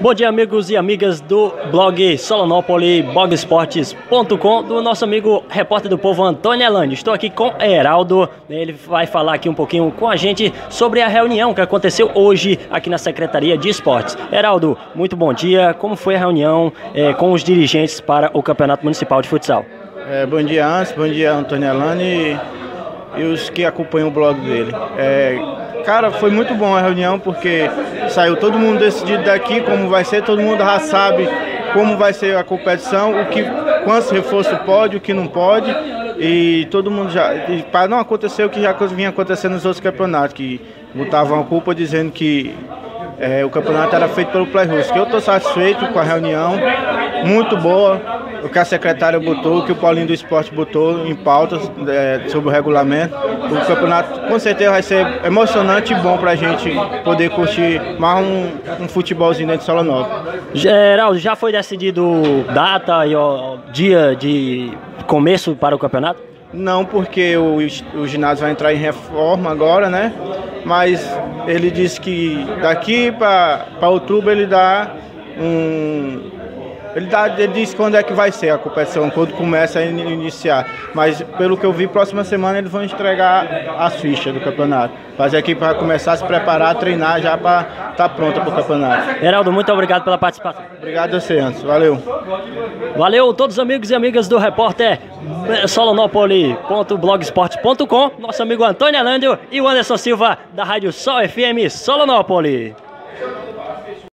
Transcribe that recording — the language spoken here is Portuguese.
Bom dia, amigos e amigas do blog Solonópole, blogsportes.com, do nosso amigo repórter do povo Antônio Elani. Estou aqui com Heraldo, ele vai falar aqui um pouquinho com a gente sobre a reunião que aconteceu hoje aqui na Secretaria de Esportes. Heraldo, muito bom dia. Como foi a reunião é, com os dirigentes para o Campeonato Municipal de Futsal? É, bom dia, Hans, bom dia, Antônio Elani e, e os que acompanham o blog dele. É, Cara, foi muito bom a reunião porque saiu todo mundo decidido daqui como vai ser, todo mundo já sabe como vai ser a competição, o que quantos reforço pode, o que não pode. E todo mundo já. Para não acontecer o que já vinha acontecendo nos outros campeonatos, que botavam a culpa dizendo que é, o campeonato era feito pelo Play Russo. Eu estou satisfeito com a reunião, muito boa. O que a secretária botou, o que o Paulinho do Esporte botou em pautas é, sobre o regulamento. O campeonato com certeza vai ser emocionante e bom para a gente poder curtir mais um, um futebolzinho dentro de Solonópolis. Geraldo, já foi decidido data e ó, dia de começo para o campeonato? Não, porque o, o ginásio vai entrar em reforma agora, né? Mas ele disse que daqui para outubro ele dá um. Ele, dá, ele diz quando é que vai ser a competição, quando começa a iniciar. Mas pelo que eu vi, próxima semana eles vão entregar as fichas do campeonato. Fazer aqui para começar a se preparar, treinar já para estar tá pronta para o campeonato. Geraldo, muito obrigado pela participação. Obrigado a você, Anderson. Valeu. Valeu, todos os amigos e amigas do repórter solonopoli.blogsport.com, nosso amigo Antônio Alândio e o Anderson Silva da Rádio Sol FM Solonópole.